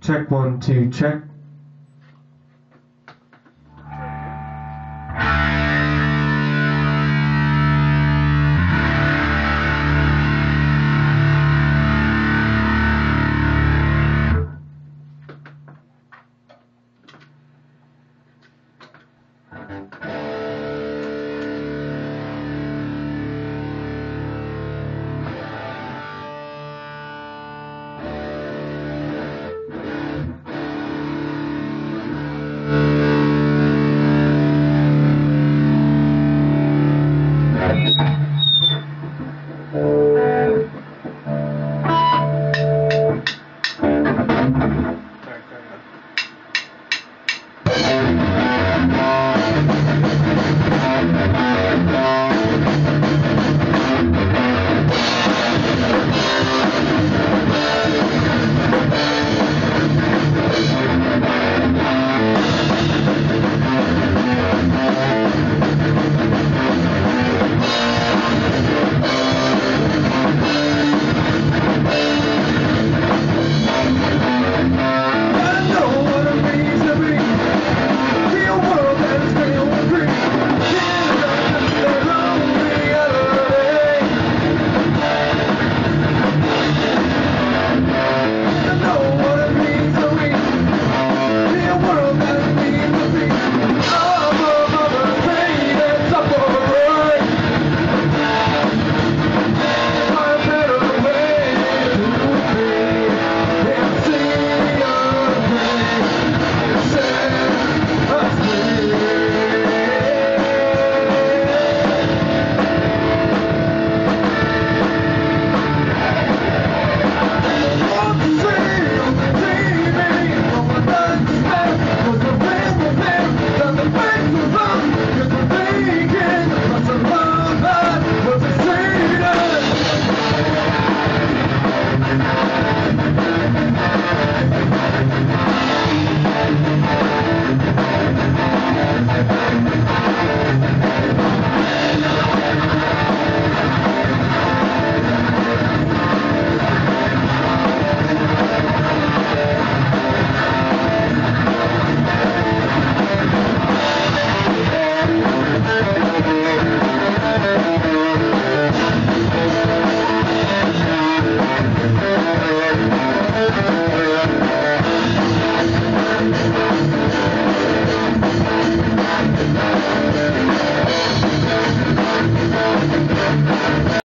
Check one, two, check.